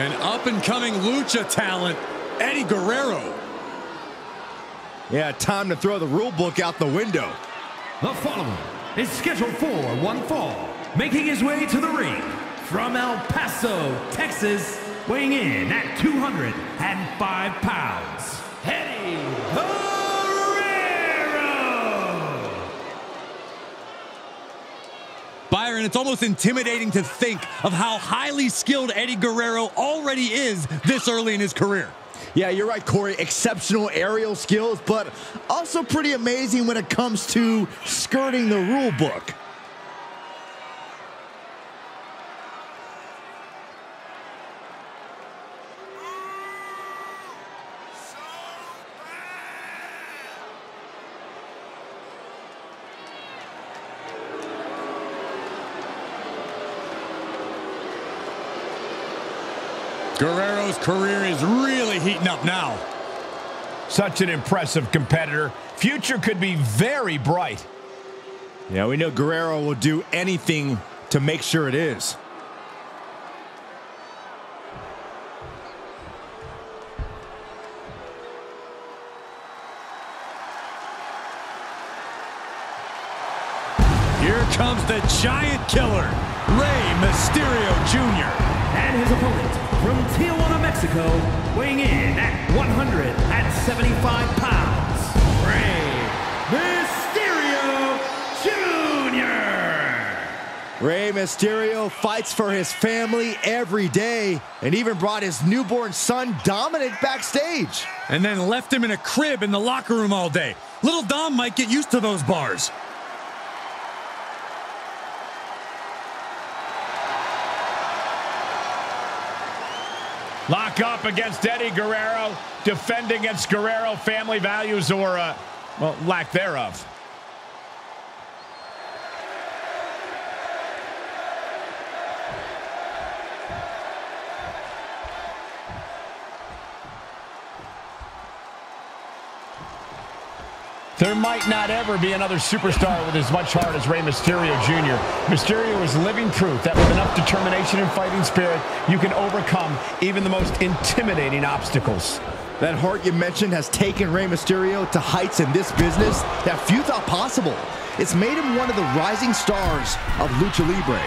An up-and-coming lucha talent, Eddie Guerrero. Yeah, time to throw the rule book out the window. The following is scheduled for one fall, making his way to the ring from El Paso, Texas, weighing in at 205 pounds, Eddie Guerrero! Byron, it's almost intimidating to think of how highly skilled Eddie Guerrero already is this early in his career. Yeah, you're right, Corey. Exceptional aerial skills, but also pretty amazing when it comes to skirting the rule book. Guerrero's career is up now. Such an impressive competitor. Future could be very bright. Yeah, we know Guerrero will do anything to make sure it is. Here comes the giant killer, Rey Mysterio Jr. And his opponent from Tijuana, Mexico, weighing in at 175 pounds, Rey Mysterio Jr. Rey Mysterio fights for his family every day and even brought his newborn son Dominic backstage. And then left him in a crib in the locker room all day. Little Dom might get used to those bars. Lock up against Eddie Guerrero. defending against Guerrero family values or, uh, well, lack thereof. There might not ever be another superstar with as much heart as Rey Mysterio Jr. Mysterio is living proof that with enough determination and fighting spirit, you can overcome even the most intimidating obstacles. That heart you mentioned has taken Rey Mysterio to heights in this business that few thought possible. It's made him one of the rising stars of Lucha Libre.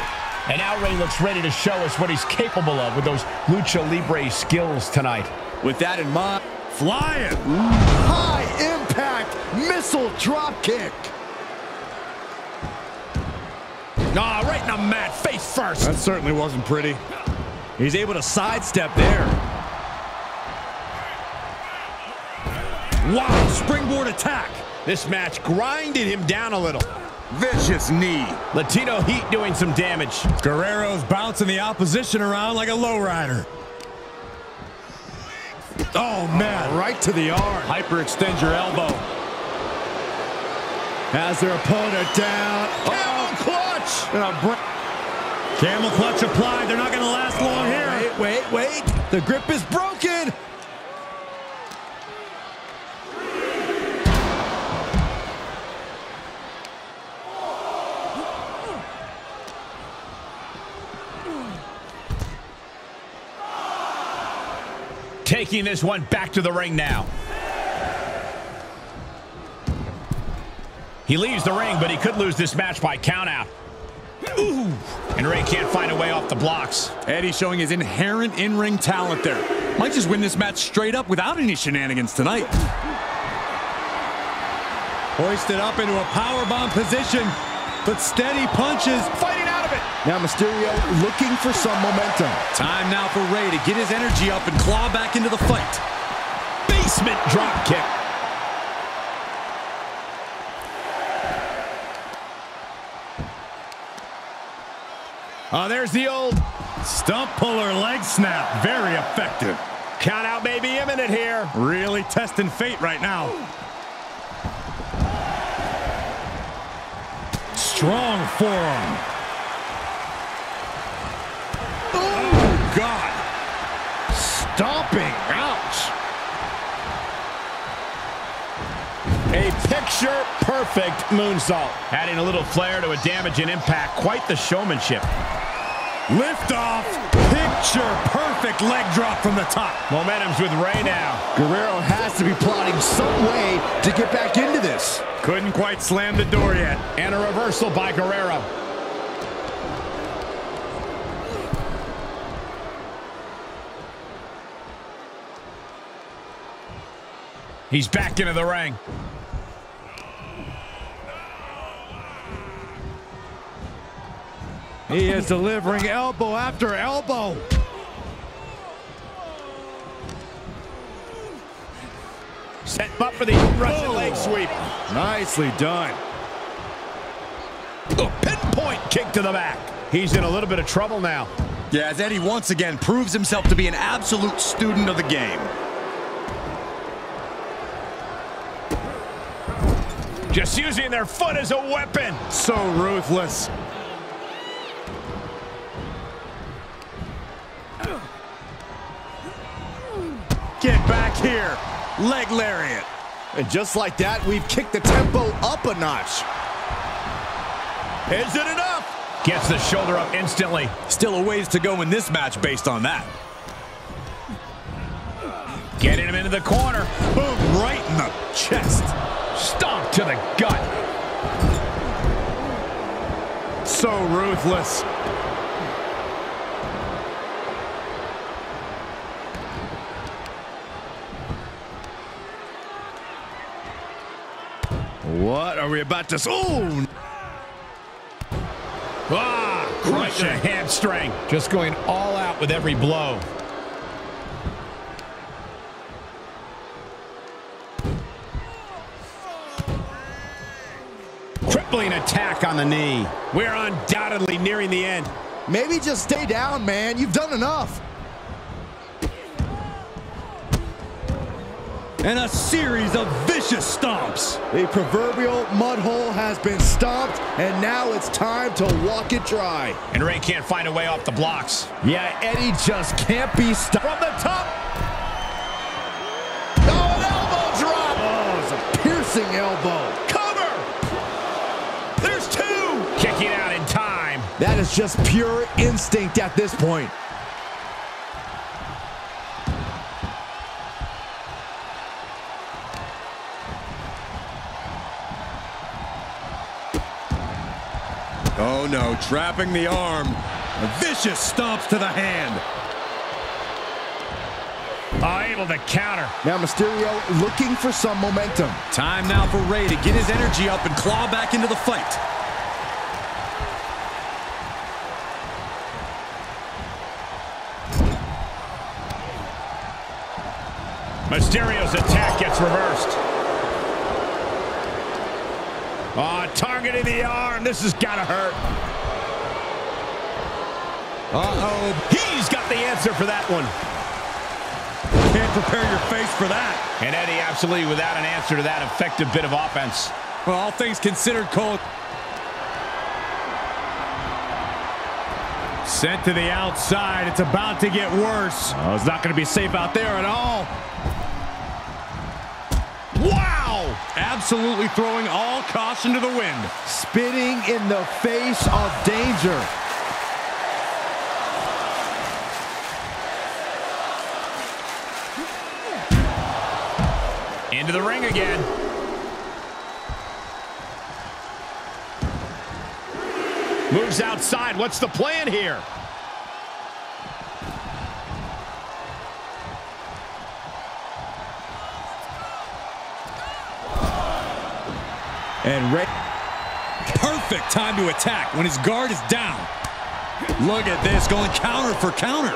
And now Rey looks ready to show us what he's capable of with those Lucha Libre skills tonight. With that in mind, Flying. high impact missile drop kick. Nah, right in the mat, face first. That certainly wasn't pretty. He's able to sidestep there. Wow, springboard attack. This match grinded him down a little. Vicious knee. Latino Heat doing some damage. Guerrero's bouncing the opposition around like a lowrider. Oh, man. Right to the arm. Hyperextend your elbow. Has their opponent down. Camel oh. clutch. And a Camel clutch applied. They're not going to last long oh, here. Wait, wait, wait. The grip is broken. Taking this one back to the ring now. He leaves the ring, but he could lose this match by countout. Ooh. And Rey can't find a way off the blocks. Eddie showing his inherent in-ring talent there. Might just win this match straight up without any shenanigans tonight. Hoisted up into a powerbomb position, but steady punches. Fighting out of it. Now Mysterio looking for some momentum. Time now for Rey to get his energy up and claw back into the fight. Basement drop kick. Oh, there's the old Stump puller leg snap. Very effective. count out may be imminent here. Really testing fate right now. Strong forearm. Oh, God. Stomping. Ouch. A picture perfect moonsault. Adding a little flair to a damage and impact. Quite the showmanship. Lift off. Picture perfect. Perfect leg drop from the top. Momentum's with Rey now. Guerrero has to be plotting some way to get back into this. Couldn't quite slam the door yet. And a reversal by Guerrero. He's back into the ring. He is delivering elbow after elbow. Set up for the Russian Oh. leg sweep. Nicely done. A pinpoint kick to the back. He's in a little bit of trouble now. Yeah, as Eddie once again proves himself to be an absolute student of the game. Just using their foot as a weapon. So ruthless. Back here. Leg lariat. And just like that, we've kicked the tempo up a notch. Is it enough? Gets the shoulder up instantly. Still a ways to go in this match based on that. Getting him into the corner. Boom, right in the chest. Stomp to the gut. So ruthless. What are we about to... Oh! Ah, to the hamstring. Just going all out with every blow. Crippling attack on the knee. We're undoubtedly nearing the end. Maybe just stay down, man. You've done enough. And a series of vicious stomps. The proverbial mud hole has been stomped, and now it's time to walk it dry. And Rey can't find a way off the blocks. Yeah, Eddie just can't be stopped. From the top. Oh, an elbow drop! Oh, it's a piercing elbow. Cover. There's two. Kicking out in time. That is just pure instinct at this point. Oh no, trapping the arm. A Vicious stomps to the hand. Oh, able to counter. Now Mysterio looking for some momentum. Time now for Rey to get his energy up and claw back into the fight. Mysterio's attack gets reversed. Ah, oh, targeting the arm. This has got to hurt. Uh-oh. He's got the answer for that one. Can't prepare your face for that. And Eddie absolutely without an answer to that effective bit of offense. Well, all things considered, Cole. Sent to the outside. It's about to get worse. Oh, it's not going to be safe out there at all. Absolutely throwing all caution to the wind. Spitting in the face of danger. Into the ring again. Moves outside. What's the plan here? And Rey Perfect time to attack when his guard is down. Look at this, going counter for counter.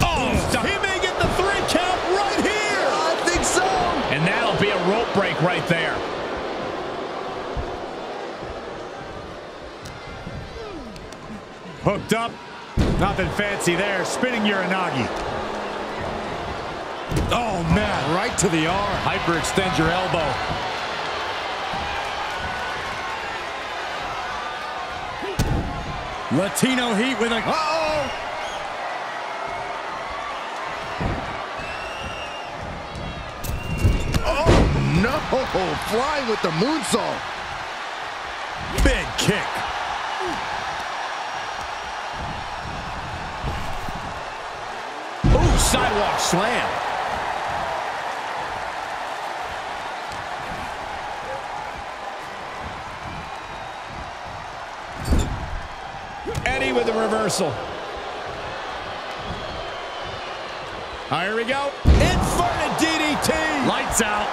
Oh, he may get the three count right here. I think so. And that'll be a rope break right there. Hooked up. Nothing fancy there. Spinning Uranage. Oh, man. Right to the arm. Hyperextend your elbow. Latino heat with a... Uh-oh. Oh, no. Flying with the moonsault. Big kick. Ooh, sidewalk slam. With the reversal. Oh, here we go. Inverted DDT. Lights out.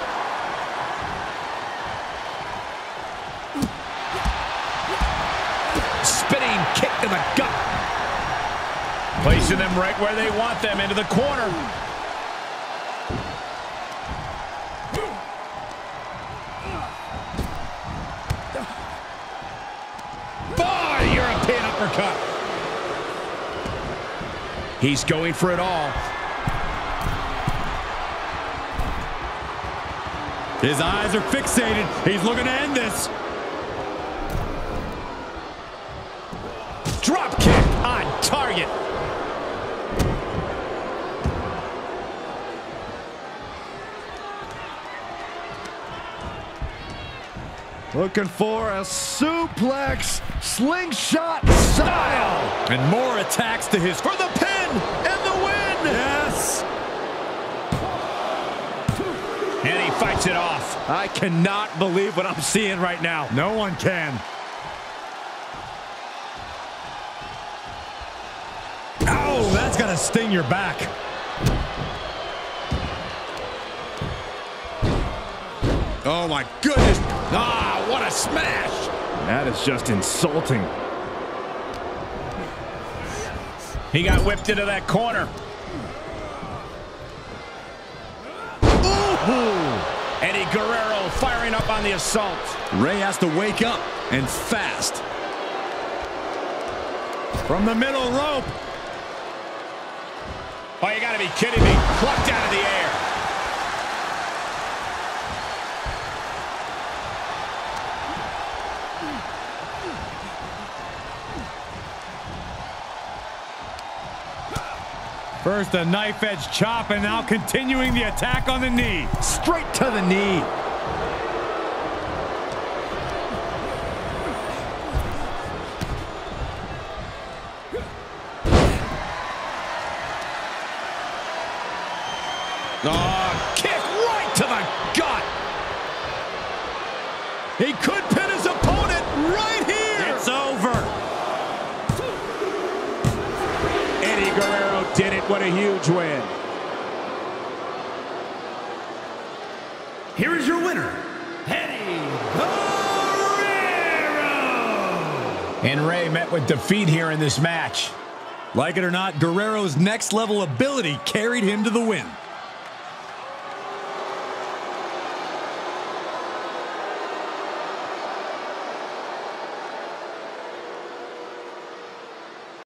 Spinning kick to the gut. Placing them right where they want them, into the corner. Uppercut. He's going for it all. His eyes are fixated. He's looking to end this. Looking for a suplex slingshot style. And more attacks to his... For the pin and the win. Yes! And he fights it off. I cannot believe what I'm seeing right now. No one can. Oh, that's gonna sting your back. Oh my goodness. Ah, what a smash. That is just insulting. He got whipped into that corner. Ooh. Eddie Guerrero firing up on the assault. Rey has to wake up and fast. From the middle rope. Oh, you gotta be kidding me. Plucked out of the air. First a knife edge chop and now continuing the attack on the knee. Straight to the knee. What a huge win. Here is your winner, Eddie Guerrero. And Rey met with defeat here in this match. Like it or not, Guerrero's next level ability carried him to the win.